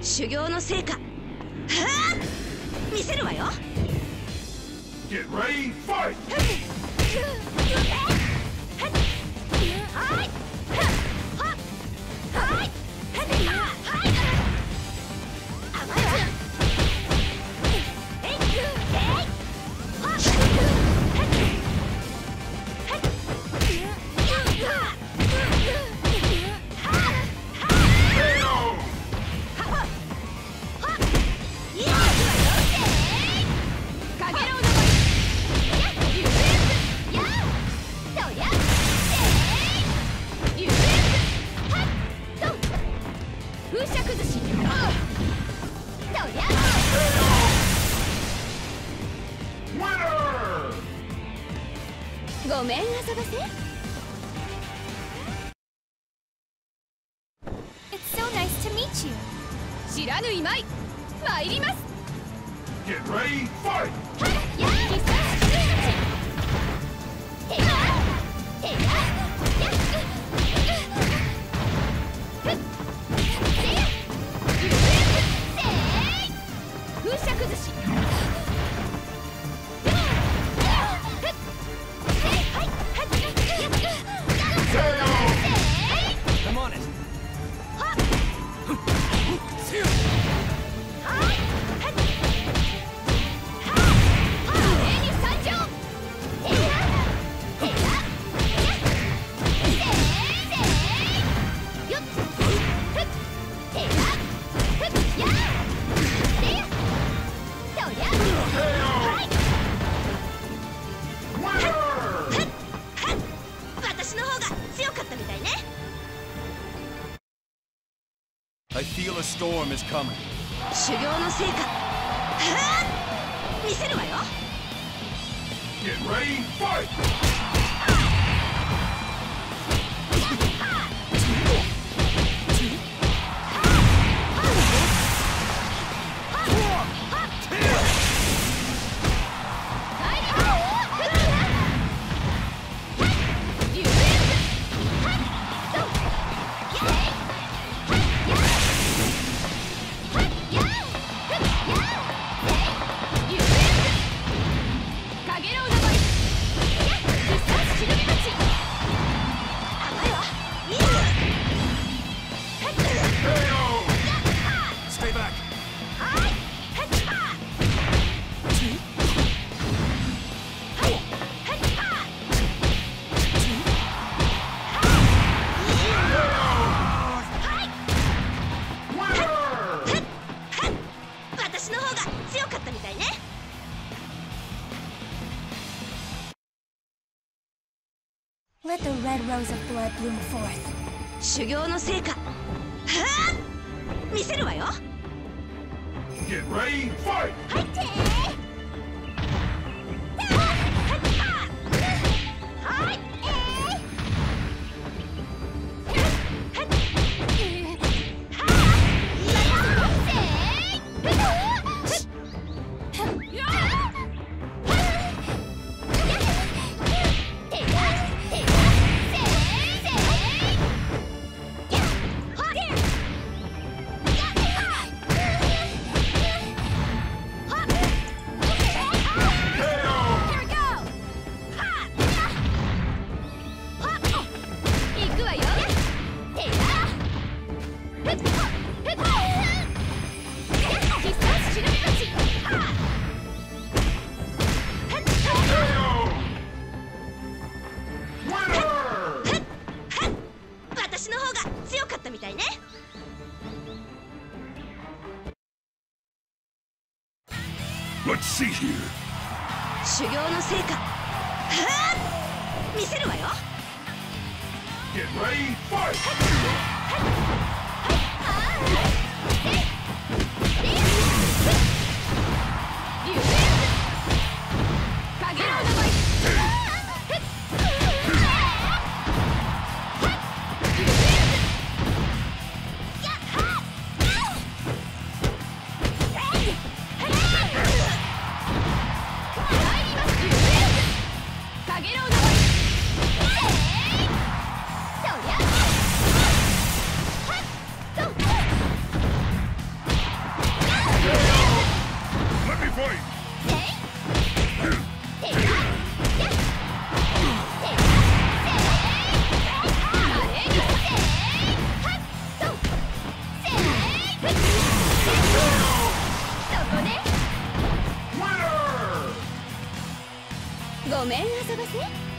修行の成果はあ見せるわよ Get ready, fight! ごめん遊ばせ It's so nice to meet you 知らぬいまい参ります Get ready, fight! やっ here! I feel a storm is coming. 修行の成果はあ見せるわよ Get ready, fight! 強かったみたいね Let the red rose of blood bloom forth. 修行の成果はあ見せるわよ Get ready, fight! 入って Let's see here. 修行の成果はあ見せるわよ Get ready, fight! ごめんあそばせ。